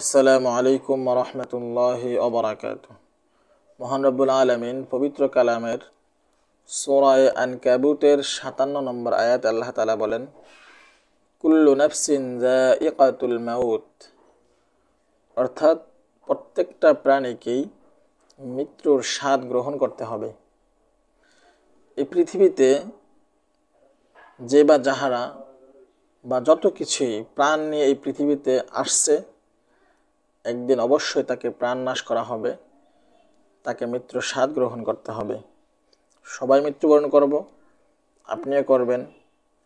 আসসালামু আলাইকুম রহমতুল্লাহি অবরাকাত মহান রব্বুল আলমিন পবিত্র কালামের সোরায় আন ক্যাবুতের সাতান্ন নম্বর আয়াত আল্লাহ তালা বলেন, কুল্লু নফসিন ইকাতুল মাউত। অর্থাৎ প্রত্যেকটা প্রাণীকেই মৃত্যুর স্বাদ গ্রহণ করতে হবে। এই পৃথিবীতে যে বা যাহারা বা যত কিছুই প্রাণ নিয়ে এই পৃথিবীতে আসছে একদিন অবশ্যই তাকে প্রাণ নাশ করা হবে। তাকে মৃত্যুর স্বাদ গ্রহণ করতে হবে। সবাই মৃত্যুবরণ করব। আপনিও করবেন,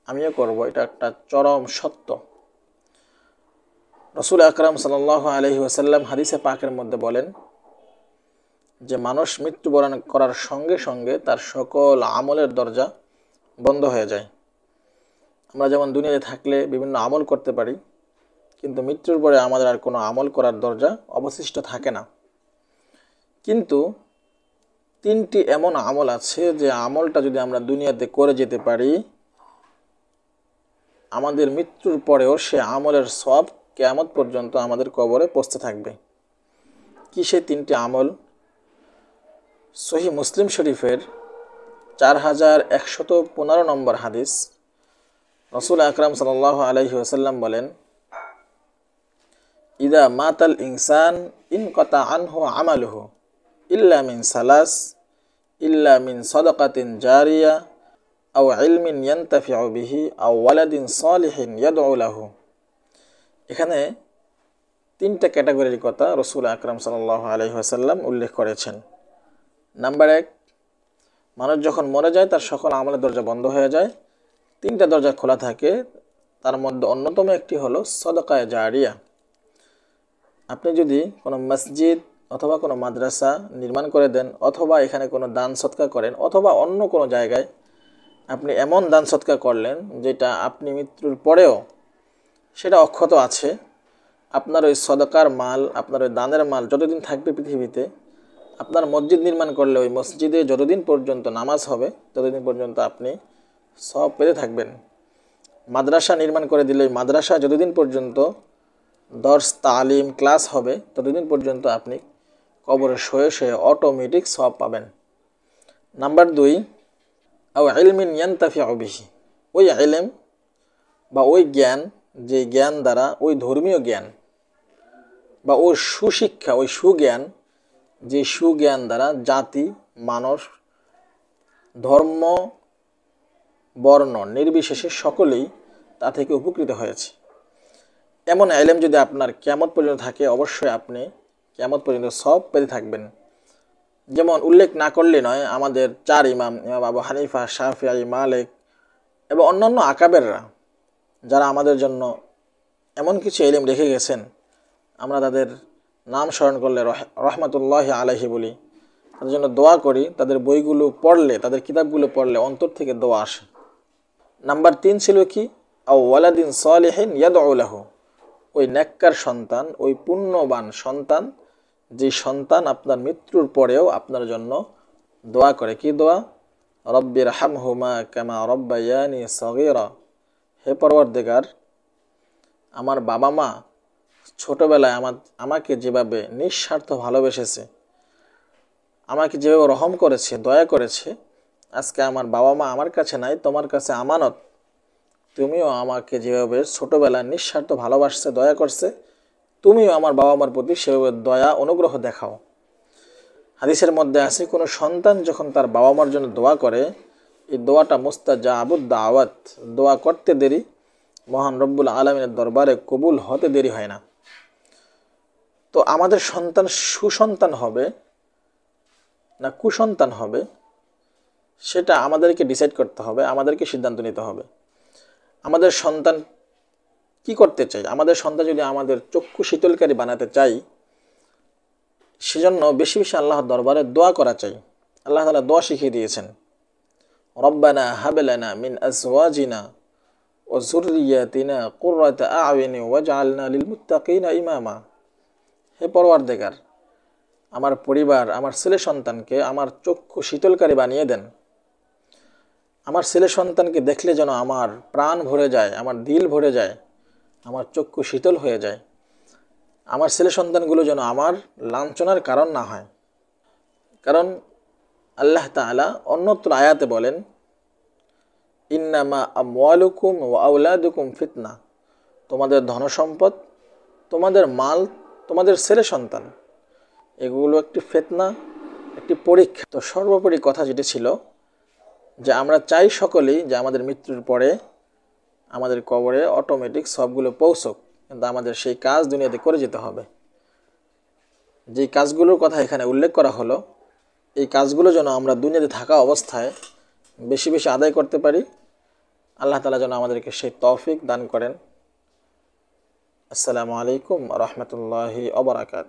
আমিও করব। এটা একটা চরম সত্য। রসুল আকরাম সাল আলহি ওসাল্লাম হাদিসে পাকের মধ্যে বলেন, যে মানুষ মৃত্যুবরণ করার সঙ্গে সঙ্গে তার সকল আমলের দরজা বন্ধ হয়ে যায়। আমরা যেমন দুনিয়াতে থাকলে বিভিন্ন আমল করতে পারি কিন্তু মৃত্যুর পরে আমাদের আর কোনো আমল করার দরজা অবশিষ্ট থাকে না। কিন্তু তিনটি এমন আমল আছে যে আমলটা যদি আমরা দুনিয়াতে করে যেতে পারি, আমাদের মৃত্যুর পরেও সে আমলের সব কেয়ামত পর্যন্ত আমাদের কবরে পৌঁছতে থাকবে। কি সে তিনটি আমল? সহি মুসলিম শরীফের চার হাজার একশত পনেরো নম্বর হাদিস। রসুল আকরাম সাল আলহি আসাল্লাম বলেন ইদা মাতাল ইনসান ইন কতা আনহু আমালুহু ইল্লা মিন সালাস ইল্লা মিন সদকাতিন জারিয়া আও ইলমিন ইয়ান্তাফিউ বিহি আও ওয়ালাদিন সালিহিন ইয়াদউলাহু এখানে তিনটা ক্যাটাগরির কথা রসুল আকরাম আলহি আসাল্লাম উল্লেখ করেছেন। নাম্বার এক, মানুষ যখন মরে যায়, তার সকল আমলের দরজা বন্ধ হয়ে যায়। তিনটা দরজা খোলা থাকে, তার মধ্যে অন্যতম একটি হলো সদকায় জারিয়া। আপনি যদি কোনো মসজিদ অথবা কোনো মাদ্রাসা নির্মাণ করে দেন, অথবা এখানে কোনো দান সৎকার করেন, অথবা অন্য কোনো জায়গায় আপনি এমন দান সৎকার করলেন যেটা আপনি মৃত্যুর পরেও সেটা অক্ষত আছে, আপনার ওই সদকার মাল, আপনার ওই দানের মাল যতদিন থাকবে পৃথিবীতে, আপনার মসজিদ নির্মাণ করলে ওই মসজিদে যতদিন পর্যন্ত নামাজ হবে, ততদিন পর্যন্ত আপনি সব পেতে থাকবেন। মাদ্রাসা নির্মাণ করে দিলে ওই মাদ্রাসা যতদিন পর্যন্ত দর্শ তালিম ক্লাস হবে, ততদিন পর্যন্ত আপনি কবরে শয়ে শয়ে অটোমেটিক সব পাবেন। নাম্বার দুই, আও ইলমিন ইয়ান্তাফি অবিহি ওই আইলেম বা ওই জ্ঞান, যে জ্ঞান দ্বারা ওই ধর্মীয় জ্ঞান বা ওই সুশিক্ষা, ওই সুজ্ঞান, যে সুজ্ঞান দ্বারা জাতি, মানুষ, ধর্ম, বর্ণ নির্বিশেষে সকলেই তা থেকে উপকৃত হয়েছে। এমন এলেম যদি আপনার কেমত পর্যন্ত থাকে, অবশ্যই আপনি কেমত পর্যন্ত সব পেতে থাকবেন। যেমন উল্লেখ না করলে নয়, আমাদের চার ইমাম ইমাম আবু হানিফা শাহফিয়াই মালিক এবং অন্যান্য আকাবেররা, যারা আমাদের জন্য এমন কিছু এলিম রেখে গেছেন, আমরা তাদের নাম স্মরণ করলে রহমতুল্লাহ আলহি বলি। তাদের জন্য দোয়া করি, তাদের বইগুলো পড়লে, তাদের কিতাবগুলো পড়লে অন্তর থেকে দোয়া আসে। নাম্বার তিন ছিল কি? আউ ওয়ালাদিন সালেহিন ইয়াদউলাহু ওই নেককার সন্তান, ওই পুণ্যবান সন্তান, যে সন্তান আপনার মৃত্যুর পরেও আপনার জন্য দোয়া করে। কি দোয়া? রব্বির হাম হুমা কামা রব্বায়ানি সগিরা। হে পরবর্দেগার আমার বাবা মা ছোটোবেলায় আমার, আমাকে যেভাবে নিঃস্বার্থ ভালোবেসেছে, আমাকে যেভাবে রহম করেছে, দয়া করেছে, আজকে আমার বাবা মা আমার কাছে নাই, তোমার কাছে আমানত তুমিও আমাকে যেভাবে ছোটোবেলায় নিঃস্বার্থ ভালোবাসছে, দয়া করছে, তুমিও আমার বাবা মার প্রতি সেভাবে দয়া, অনুগ্রহ দেখাও। হাদিসের মধ্যে আছে, কোনো সন্তান যখন তার বাবা মার জন্য দোয়া করে, এই দোয়াটা মুস্তা যা আবুদ দাওয়াত দোয়া করতে দেরি, মহান রব্বুল আলমিনের দরবারে কবুল হতে দেরি হয় না। তো আমাদের সন্তান সুসন্তান হবে না কুসন্তান হবে, সেটা আমাদেরকে ডিসাইড করতে হবে, আমাদেরকে সিদ্ধান্ত নিতে হবে। আমাদের সন্তান কি করতে চাই আমাদের সন্তান যদি আমাদের চক্ষু শীতলকারী বানাতে চাই সেজন্য বেশি বেশি আল্লাহর দরবারে দোয়া করা চাই। আল্লাহ তালা দোয়া শিখিয়ে দিয়েছেন। রব্বানা হাবেলানা মিন আজওয়াজিনা ও জুরিয়াতিনা কুর্রাত আওয়ানি ওয়াজআলনা লিল মুত্তাকিনা ইমামা। হে পরওয়ার দেগার আমার পরিবার, আমার ছেলে সন্তানকে আমার চক্ষু শীতলকারী বানিয়ে দেন। আমার ছেলে সন্তানকে দেখলে যেন আমার প্রাণ ভরে যায়, আমার দিল ভরে যায়, আমার চক্ষু শীতল হয়ে যায়। আমার ছেলে সন্তানগুলো যেন আমার লাঞ্ছনার কারণ না হয়। কারণ আল্লাহ তালা অন্যত্র আয়াতে বলেন, ইন্নামা আমওয়ালুকুম ও আউলাদুকুম ফিতনা। তোমাদের ধনসম্পদ, তোমাদের মাল, তোমাদের ছেলে সন্তান, এগুলো একটি ফেতনা, একটি পরীক্ষা। তো সর্বোপরি কথা যেটি ছিল যে আমরা চাই সকলেই যে আমাদের মৃত্যুর পরে আমাদের কবরে অটোমেটিক সবগুলো পৌঁছক। কিন্তু আমাদের সেই কাজ দুনিয়াতে করে যেতে হবে। যেই কাজগুলোর কথা এখানে উল্লেখ করা হলো, এই কাজগুলো যেন আমরা দুনিয়াতে থাকা অবস্থায় বেশি বেশি আদায় করতে পারি। আল্লাহ তালা যেন আমাদেরকে সেই তৌফিক দান করেন। আসসালামু আলাইকুম রহমতুল্লাহি অবরাকাত